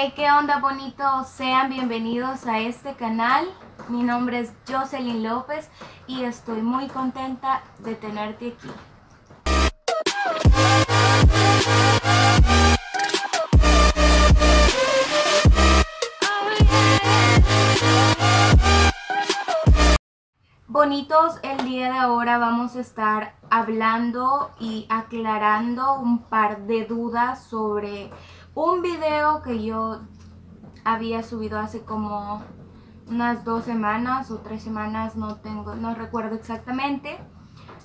Hey, ¿qué onda bonitos? Sean bienvenidos a este canal. Mi nombre es Jocelyn López y estoy muy contenta de tenerte aquí. Bonitos, el día de ahora vamos a estar hablando y aclarando un par de dudas sobre un video que yo había subido hace como unas dos semanas o tres semanas, no tengo, no recuerdo exactamente.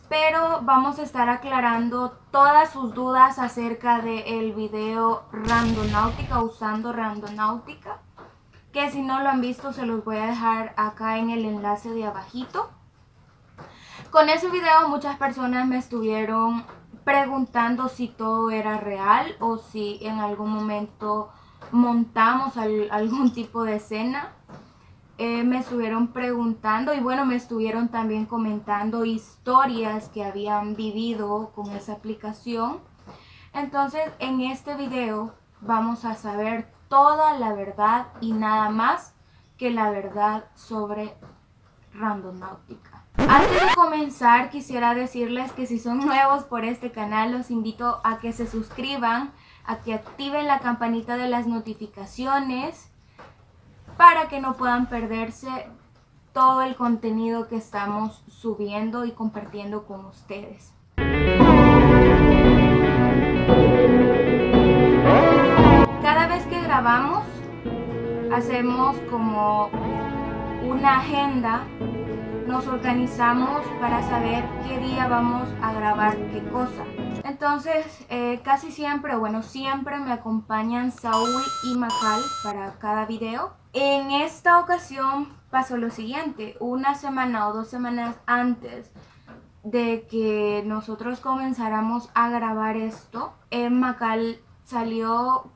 Pero vamos a estar aclarando todas sus dudas acerca del video Randonáutica, usando Randonáutica. Que si no lo han visto se los voy a dejar acá en el enlace de abajito. Con ese video muchas personas me estuvieron preguntando si todo era real o si en algún momento montamos algún tipo de escena. Eh, me estuvieron preguntando y bueno, me estuvieron también comentando historias que habían vivido con esa aplicación. Entonces en este video vamos a saber toda la verdad y nada más que la verdad sobre Randonáutica. Antes de comenzar quisiera decirles que si son nuevos por este canal los invito a que se suscriban, a que activen la campanita de las notificaciones para que no puedan perderse todo el contenido que estamos subiendo y compartiendo con ustedes. Cada vez que grabamos hacemos como una agenda nos organizamos para saber qué día vamos a grabar qué cosa. Entonces, eh, casi siempre, bueno, siempre me acompañan Saúl y Macal para cada video. En esta ocasión pasó lo siguiente, una semana o dos semanas antes de que nosotros comenzáramos a grabar esto, eh, Macal salió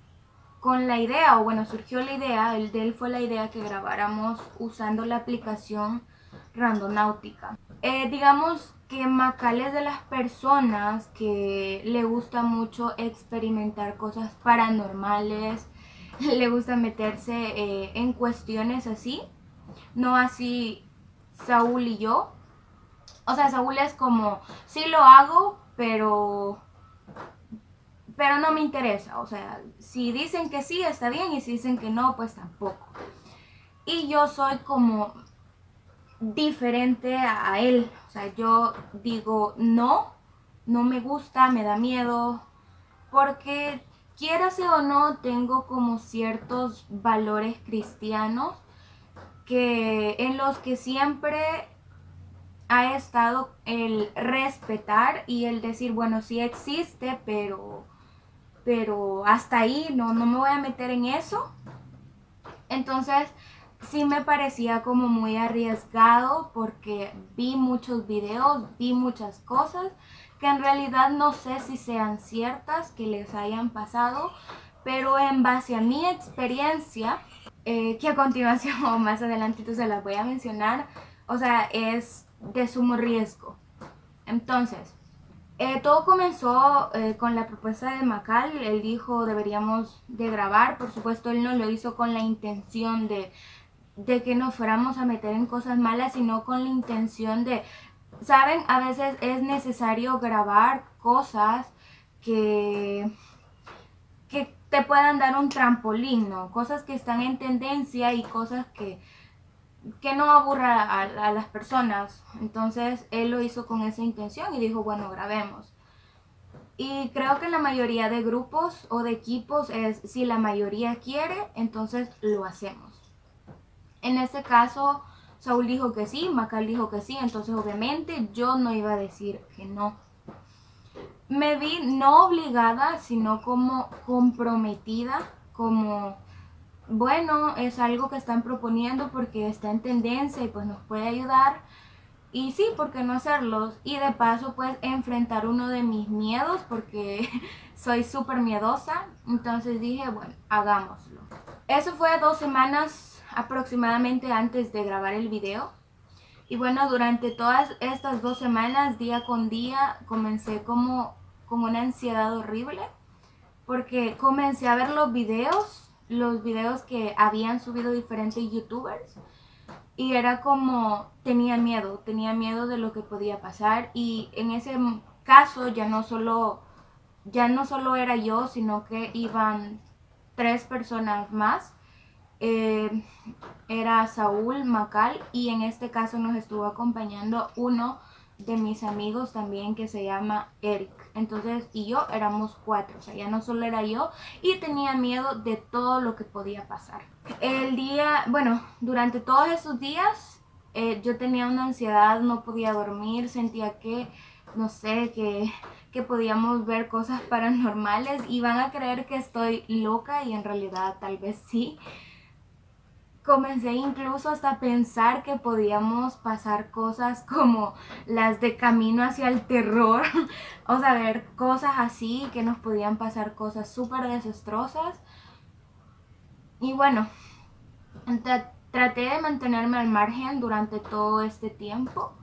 con la idea, o bueno, surgió la idea, el de él fue la idea que grabáramos usando la aplicación randonáutica. Eh, digamos que Macal es de las personas que le gusta mucho experimentar cosas paranormales, le gusta meterse eh, en cuestiones así, no así Saúl y yo. O sea, Saúl es como, sí lo hago, pero pero no me interesa. O sea, si dicen que sí, está bien, y si dicen que no, pues tampoco. Y yo soy como, diferente a, él. O sea, yo digo no, no me gusta, me da miedo, porque quieras o no, tengo como ciertos valores cristianos que en los que siempre ha estado el respetar y el decir, bueno, sí existe, pero pero hasta ahí no no me voy a meter en eso. Entonces, sí me parecía como muy arriesgado porque vi muchos videos, vi muchas cosas que en realidad no sé si sean ciertas, que les hayan pasado, pero en base a mi experiencia, eh, que a continuación o más adelantito se las voy a mencionar, o sea, es de sumo riesgo. Entonces, eh, todo comenzó eh, con la propuesta de Macal, él dijo deberíamos de grabar, por supuesto él no lo hizo con la intención de de que nos fuéramos a meter en cosas malas, sino con la intención de, saben, a veces es necesario grabar cosas que, que te puedan dar un trampolín, ¿no? Cosas que están en tendencia y cosas que, que no aburra a, las personas. Entonces él lo hizo con esa intención y dijo, bueno, grabemos. Y creo que la mayoría de grupos o de equipos es, si la mayoría quiere, entonces lo hacemos. En este caso, Saúl dijo que sí, Macal dijo que sí, entonces obviamente yo no iba a decir que no. Me vi no obligada, sino como comprometida, como, bueno, es algo que están proponiendo porque está en tendencia y pues nos puede ayudar. Y sí, ¿por qué no hacerlos? Y de paso, pues, enfrentar uno de mis miedos porque soy súper miedosa. Entonces dije, bueno, hagámoslo. Eso fue dos semanas aproximadamente antes de grabar el video. Y bueno, durante todas estas dos semanas, día con día, comencé como con una ansiedad horrible. Porque comencé a ver los videos los videos que habían subido diferentes youtubers y era como tenía miedo, tenía miedo de lo que podía pasar y en ese caso ya no solo ya no solo era yo, sino que iban tres personas más. Eh, era Saúl Macal y en este caso nos estuvo acompañando uno de mis amigos también que se llama Eric. Entonces, y yo éramos cuatro, o sea, ya no solo era yo y tenía miedo de todo lo que podía pasar. El día, bueno, durante todos esos días eh, yo tenía una ansiedad, no podía dormir, sentía que, no sé, que, que podíamos ver cosas paranormales y van a creer que estoy loca y en realidad tal vez sí comencé incluso hasta pensar que podíamos pasar cosas como las de camino hacia el terror, o sea, ver cosas así, que nos podían pasar cosas súper desastrosas. Y bueno, traté de mantenerme al margen durante todo este tiempo.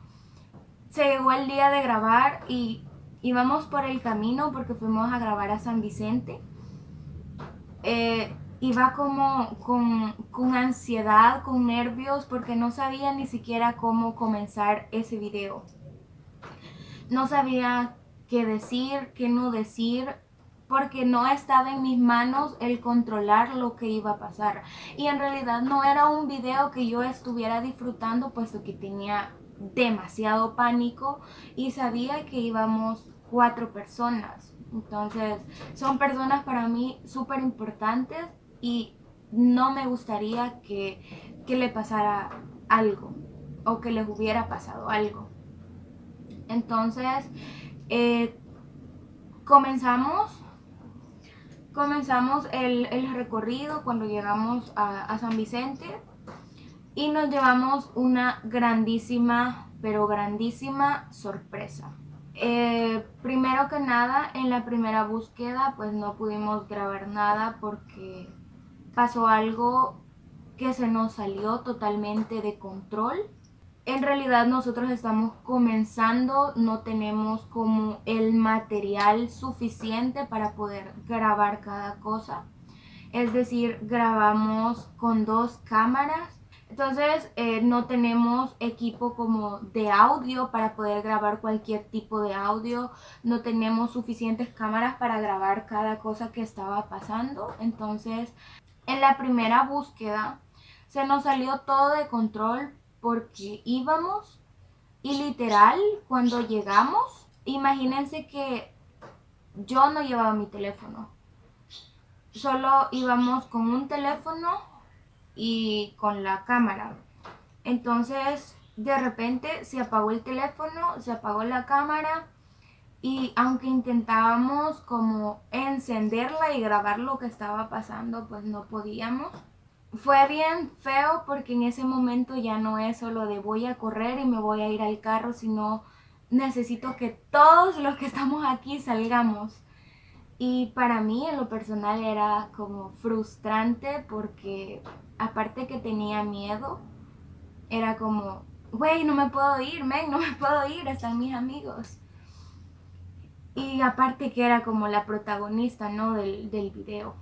Se llegó el día de grabar y íbamos por el camino porque fuimos a grabar a San Vicente. Eh, iba como con, ansiedad, con nervios, porque no sabía ni siquiera cómo comenzar ese video. No sabía qué decir, qué no decir, porque no estaba en mis manos el controlar lo que iba a pasar. Y en realidad no era un video que yo estuviera disfrutando, puesto que tenía demasiado pánico y sabía que íbamos cuatro personas. Entonces, son personas para mí súper importantes y no me gustaría que, le pasara algo o que les hubiera pasado algo. Entonces, eh, comenzamos, comenzamos el, recorrido cuando llegamos a, San Vicente y nos llevamos una grandísima, pero grandísima sorpresa. Eh, primero que nada, en la primera búsqueda, pues no pudimos grabar nada porque pasó algo que se nos salió totalmente de control. En realidad nosotros estamos comenzando, no tenemos como el material suficiente para poder grabar cada cosa. Es decir, grabamos con dos cámaras. Entonces eh, no tenemos equipo como de audio para poder grabar cualquier tipo de audio. No tenemos suficientes cámaras para grabar cada cosa que estaba pasando. Entonces en la primera búsqueda se nos salió todo de control porque íbamos y literal cuando llegamos, imagínense que yo no llevaba mi teléfono. Solo íbamos con un teléfono y con la cámara. Entonces, de repente se apagó el teléfono, se apagó la cámara y aunque intentábamos como encenderla y grabar lo que estaba pasando, pues no podíamos. Fue bien feo porque en ese momento ya no es solo de voy a correr y me voy a ir al carro, sino necesito que todos los que estamos aquí salgamos. Y para mí en lo personal era como frustrante porque aparte que tenía miedo, era como, güey, no me puedo ir, men, no me puedo ir, están mis amigos. Y aparte que era como la protagonista, ¿no? Del, del video.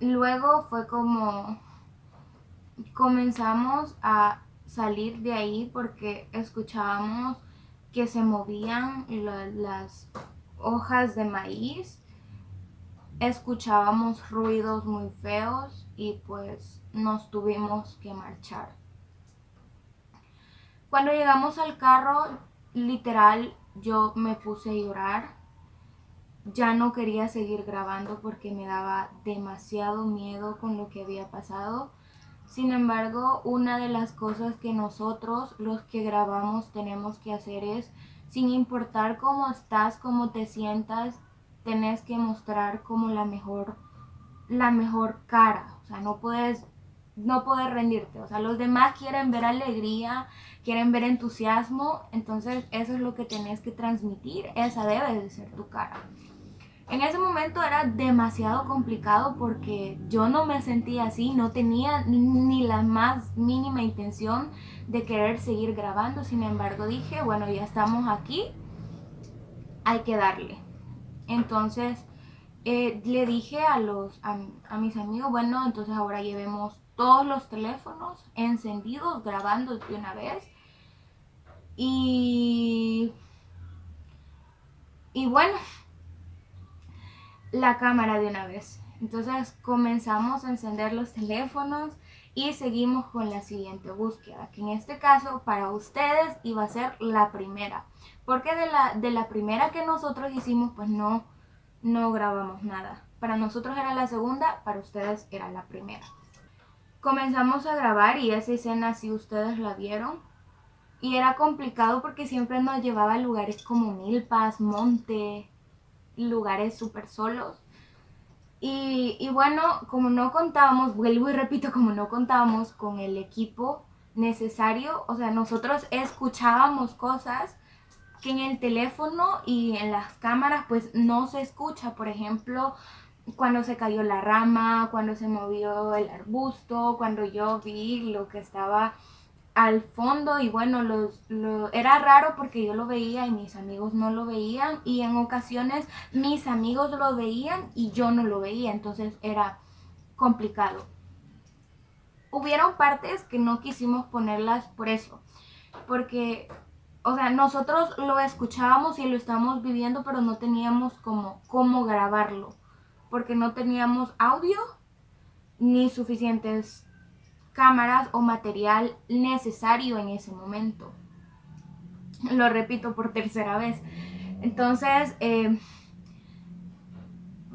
Luego fue como comenzamos a salir de ahí porque escuchábamos que se movían las hojas de maíz, escuchábamos ruidos muy feos y pues nos tuvimos que marchar. Cuando llegamos al carro, literal, yo me puse a llorar ya no quería seguir grabando porque me daba demasiado miedo con lo que había pasado. Sin embargo, una de las cosas que nosotros, los que grabamos, tenemos que hacer es, sin importar cómo estás, cómo te sientas, tenés que mostrar como la mejor, la mejor cara. O sea, no puedes, no puedes rendirte. O sea, los demás quieren ver alegría, quieren ver entusiasmo. Entonces, eso es lo que tenés que transmitir. Esa debe de ser tu cara. En ese momento era demasiado complicado porque yo no me sentía así, no tenía ni la más mínima intención de querer seguir grabando. Sin embargo, dije, bueno, ya estamos aquí, hay que darle. Entonces, eh, le dije a, los, a, mis amigos, bueno, entonces ahora llevemos todos los teléfonos encendidos, grabando de una vez. Y, y bueno, la cámara de una vez. Entonces comenzamos a encender los teléfonos y seguimos con la siguiente búsqueda, que en este caso para ustedes iba a ser la primera. Porque de la, de la primera que nosotros hicimos, pues no, no grabamos nada. Para nosotros era la segunda, para ustedes era la primera. Comenzamos a grabar y esa escena si ustedes la vieron. Y era complicado porque siempre nos llevaba a lugares como Milpas, Monte, lugares súper solos. Y, y, bueno, como no contábamos, vuelvo y repito, como no contábamos con el equipo necesario, o sea, nosotros escuchábamos cosas que en el teléfono y en las cámaras pues no se escucha. Por ejemplo, cuando se cayó la rama, cuando se movió el arbusto, cuando yo vi lo que estaba al fondo y bueno, los, era raro porque yo lo veía y mis amigos no lo veían y en ocasiones mis amigos lo veían y yo no lo veía, entonces era complicado. Hubieron partes que no quisimos ponerlas por eso, porque, o sea, nosotros lo escuchábamos y lo estábamos viviendo, pero no teníamos como cómo grabarlo, porque no teníamos audio ni suficientes cámaras o material necesario en ese momento. Lo repito por tercera vez. Entonces, eh,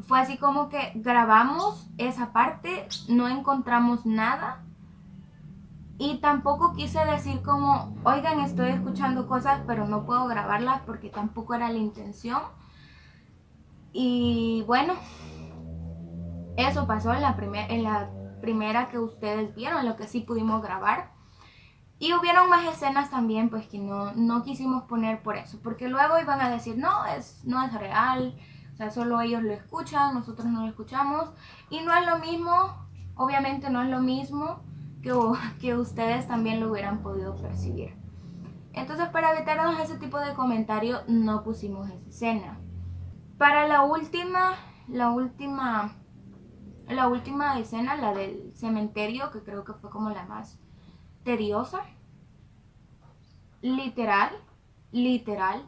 fue así como que grabamos esa parte, no encontramos nada. Y tampoco quise decir como, oigan, estoy escuchando cosas, pero no puedo grabarlas porque tampoco era la intención. Y bueno, eso pasó en la, primera en la primera que ustedes vieron, lo que sí pudimos grabar. Y hubieron más escenas también, pues que no, no quisimos poner por eso, porque luego iban a decir, no, es, no es real, o sea, solo ellos lo escuchan, nosotros no lo escuchamos. Y no es lo mismo, obviamente no es lo mismo que, que ustedes también lo hubieran podido percibir. Entonces, para evitarnos ese tipo de comentario, no pusimos esa escena. Para la última, la última la última escena, la del cementerio, que creo que fue como la más tediosa, literal, literal,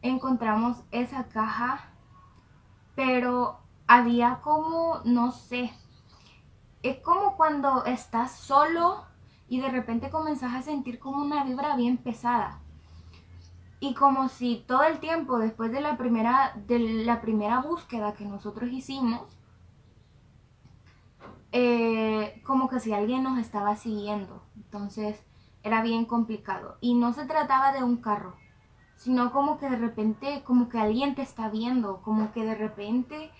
encontramos esa caja, pero había como, no sé, es como cuando estás solo y de repente comenzás a sentir como una vibra bien pesada. Y como si todo el tiempo después de la primera, de la primera búsqueda que nosotros hicimos, eh, como que si alguien nos estaba siguiendo. Entonces era bien complicado. Y no se trataba de un carro, sino como que de repente, como que alguien te está viendo, como que de repente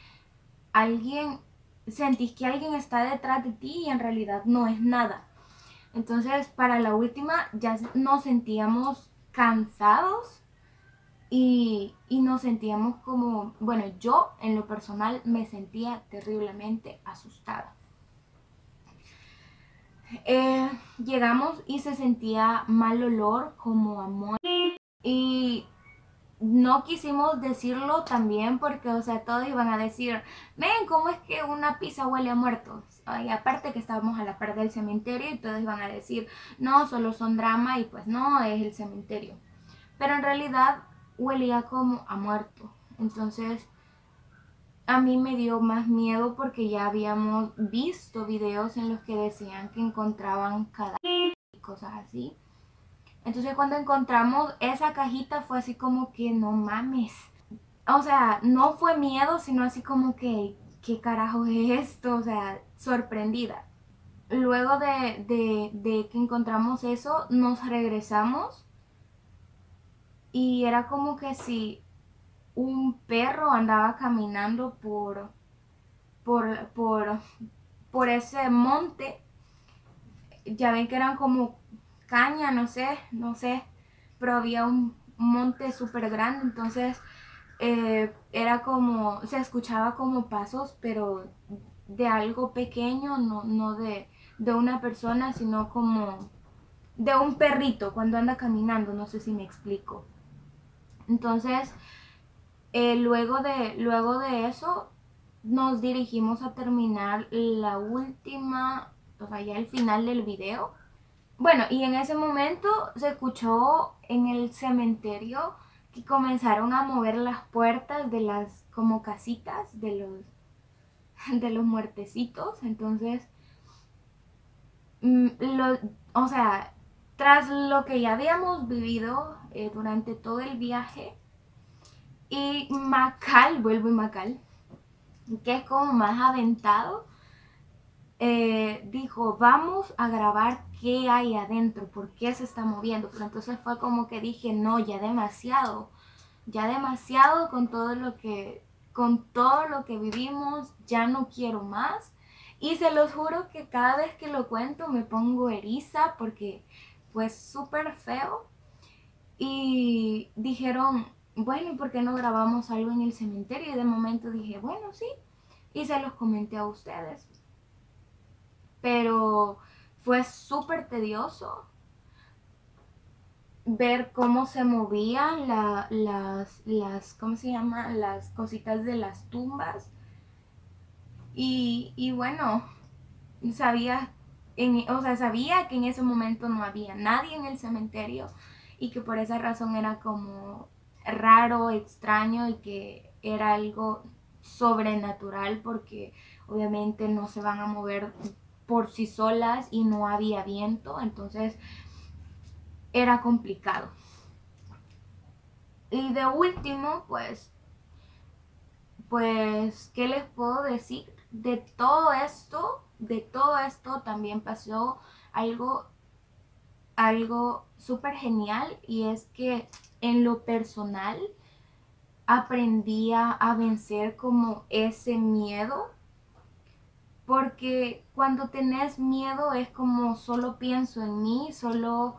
alguien, sentís que alguien está detrás de ti y en realidad no es nada. Entonces para la última ya nos sentíamos cansados y, y, nos sentíamos como, bueno, yo en lo personal me sentía terriblemente asustada. Eh, llegamos y se sentía mal olor como amor y no quisimos decirlo también porque, o sea, todos iban a decir, ven, ¿cómo es que una pizza huele a muertos? Y aparte que estábamos a la par del cementerio y todos iban a decir, no, solo son drama y pues no, es el cementerio. Pero en realidad huelía como a muerto. Entonces a mí me dio más miedo porque ya habíamos visto videos en los que decían que encontraban cadáveres y cosas así. Entonces cuando encontramos esa cajita fue así como que no mames. O sea, no fue miedo, sino así como que, ¿qué carajo es esto? O sea, sorprendida. Luego de, de, de que encontramos eso, nos regresamos. Y era como que si un perro andaba caminando por, por, por, por ese monte. Ya ven que eran como caña, no sé, no sé, pero había un monte súper grande, entonces eh, era como, se escuchaba como pasos, pero de algo pequeño, no, no de, de una persona, sino como de un perrito cuando anda caminando, no sé si me explico. Entonces, eh, luego, de, luego de eso, nos dirigimos a terminar la última, o sea, ya el final del video. Bueno, y en ese momento se escuchó en el cementerio que comenzaron a mover las puertas de las como casitas de los de los muertecitos. Entonces, mm, lo, o sea, tras lo que ya habíamos vivido eh, durante todo el viaje, y Macal, vuelvo y Macal, que es como más aventado, eh, dijo, vamos a grabar qué hay adentro, por qué se está moviendo. Pero entonces fue como que dije, no, ya demasiado, ya demasiado con todo lo que, con todo lo que vivimos, ya no quiero más. Y se los juro que cada vez que lo cuento me pongo eriza porque fue súper feo. Y dijeron, bueno, ¿y por qué no grabamos algo en el cementerio? Y de momento dije, bueno, sí. Y se los comenté a ustedes. Pero fue súper tedioso ver cómo se movían las, las, ¿cómo se llama? Las cositas de las tumbas. Y, y bueno, sabía, en, o sea, sabía que en ese momento no había nadie en el cementerio y que por esa razón era como raro, extraño y que era algo sobrenatural porque obviamente no se van a mover por sí solas y no había viento, entonces era complicado. Y de último, pues, pues, ¿qué les puedo decir? De todo esto, de todo esto también pasó algo, algo súper genial y es que en lo personal aprendí a vencer como ese miedo porque cuando tenés miedo es como solo pienso en mí, solo,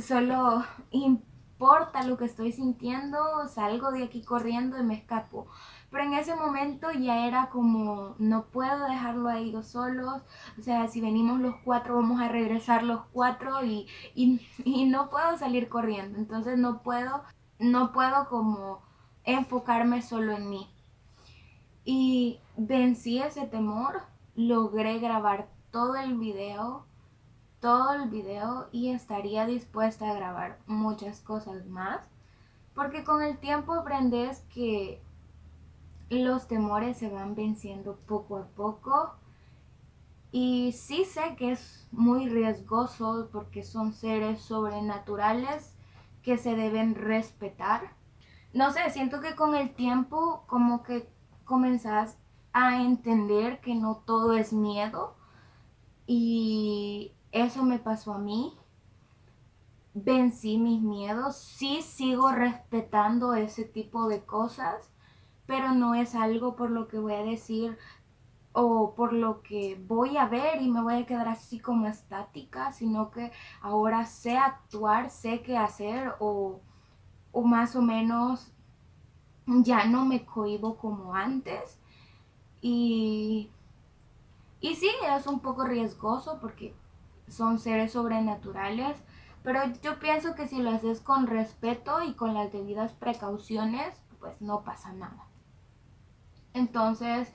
solo importa lo que estoy sintiendo, salgo de aquí corriendo y me escapo. Pero en ese momento ya era como, no puedo dejarlo a ellos solos, o sea, si venimos los cuatro, vamos a regresar los cuatro y, y no puedo salir corriendo, entonces no puedo, no puedo como enfocarme solo en mí. Y vencí ese temor logré grabar todo el video, todo el video y estaría dispuesta a grabar muchas cosas más. Porque con el tiempo aprendes que los temores se van venciendo poco a poco. Y sí sé que es muy riesgoso porque son seres sobrenaturales que se deben respetar. No sé, siento que con el tiempo como que comenzas a entender que no todo es miedo y eso me pasó a mí. Vencí mis miedos, sí sigo respetando ese tipo de cosas, pero no es algo por lo que voy a decir o por lo que voy a ver y me voy a quedar así como estática, sino que ahora sé actuar, sé qué hacer o, o más o menos ya no me cohibo como antes y, y sí, es un poco riesgoso porque son seres sobrenaturales, pero yo pienso que si lo haces con respeto y con las debidas precauciones, pues no pasa nada. Entonces,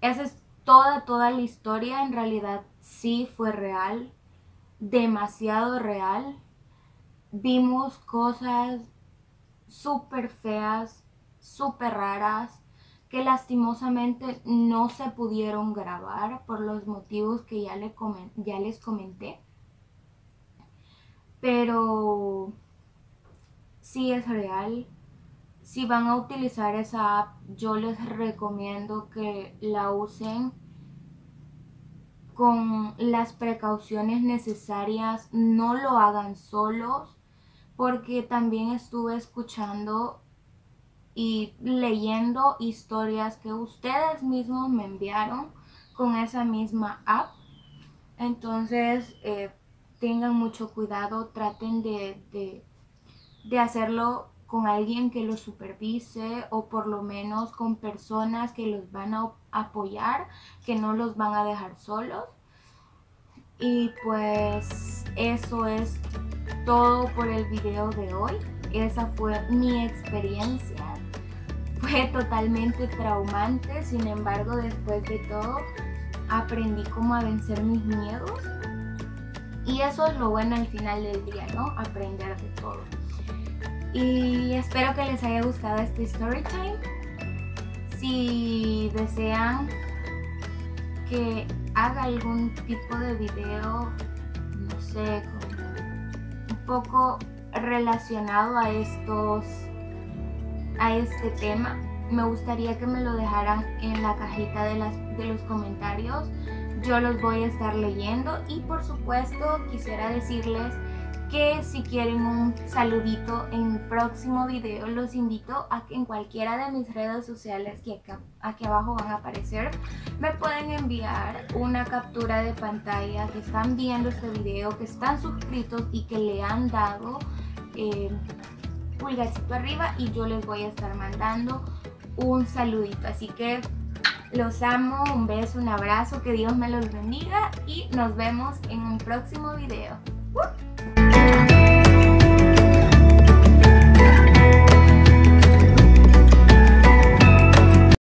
esa es toda, toda la historia. En realidad sí fue real, demasiado real. Vimos cosas súper feas, súper raras que lastimosamente no se pudieron grabar por los motivos que ya, le ya les comenté. Pero sí es real. Si van a utilizar esa app, yo les recomiendo que la usen con las precauciones necesarias. No lo hagan solos porque también estuve escuchando y leyendo historias que ustedes mismos me enviaron con esa misma app. Entonces, eh, tengan mucho cuidado, traten de, de, hacerlo con alguien que los supervise o por lo menos con personas que los van a apoyar, que no los van a dejar solos. Y pues eso es todo por el video de hoy. Esa fue mi experiencia fue totalmente traumante, sin embargo después de todo aprendí cómo a vencer mis miedos y eso es lo bueno al final del día, ¿no? Aprender de todo. Y espero que les haya gustado este story time. Si desean que haga algún tipo de video, no sé, un poco relacionado a estos a este tema, me gustaría que me lo dejaran en la cajita de, las, de los comentarios. Yo los voy a estar leyendo y por supuesto quisiera decirles que si quieren un saludito en el próximo video, los invito a que en cualquiera de mis redes sociales que aquí abajo van a aparecer, me pueden enviar una captura de pantalla que están viendo este video, que están suscritos y que le han dado eh, arriba y yo les voy a estar mandando un saludito. Así que los amo, un beso, un abrazo, que Dios me los bendiga y nos vemos en un próximo video.